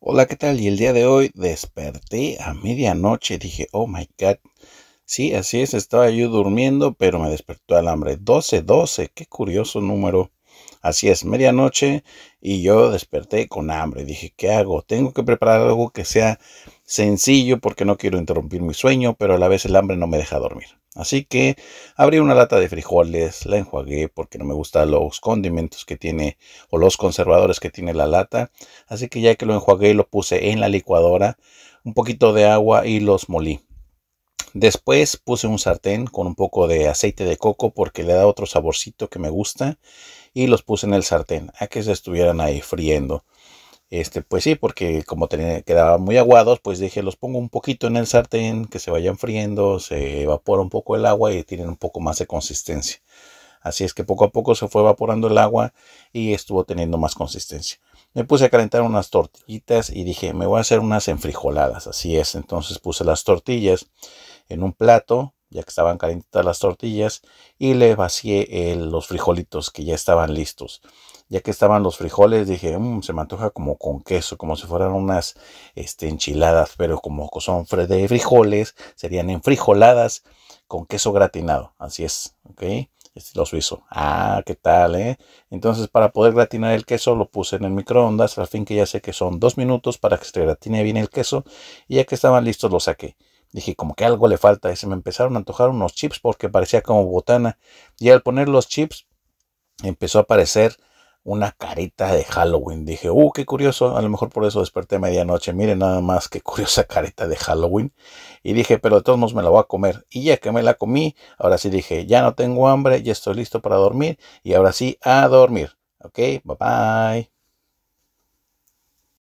Hola, ¿qué tal? Y el día de hoy desperté a medianoche. Dije, oh my god. Sí, así es, estaba yo durmiendo, pero me despertó el hambre. 12, 12, qué curioso número. Así es, medianoche y yo desperté con hambre. Dije, ¿qué hago? Tengo que preparar algo que sea sencillo porque no quiero interrumpir mi sueño, pero a la vez el hambre no me deja dormir. Así que abrí una lata de frijoles, la enjuagué porque no me gustan los condimentos que tiene o los conservadores que tiene la lata. Así que ya que lo enjuagué, lo puse en la licuadora, un poquito de agua y los molí. Después puse un sartén con un poco de aceite de coco porque le da otro saborcito que me gusta y los puse en el sartén a que se estuvieran ahí friendo. Este, pues sí, porque como quedaban muy aguados, pues dije, los pongo un poquito en el sartén, que se vayan friendo, se evapora un poco el agua y tienen un poco más de consistencia. Así es que poco a poco se fue evaporando el agua y estuvo teniendo más consistencia. Me puse a calentar unas tortillitas y dije, me voy a hacer unas enfrijoladas. Así es, entonces puse las tortillas en un plato, ya que estaban calientitas las tortillas, y le vacié los frijolitos que ya estaban listos. Ya que estaban los frijoles, dije, mm, se me antoja como con queso, como si fueran unas este, enchiladas, pero como son de frijoles, serían enfrijoladas con queso gratinado. Así es, ¿ok? Estilo suizo. Ah, ¿qué tal, eh? Entonces, para poder gratinar el queso, lo puse en el microondas, al fin que ya sé que son dos minutos para que se gratine bien el queso, y ya que estaban listos, lo saqué. Dije, como que algo le falta. Y se me empezaron a antojar unos chips porque parecía como botana. Y al poner los chips, empezó a aparecer una carita de Halloween. Dije, uh, qué curioso. A lo mejor por eso desperté a medianoche. Miren nada más qué curiosa carita de Halloween. Y dije, pero de todos modos me la voy a comer. Y ya que me la comí, ahora sí dije, ya no tengo hambre, ya estoy listo para dormir. Y ahora sí, a dormir. Ok, bye bye.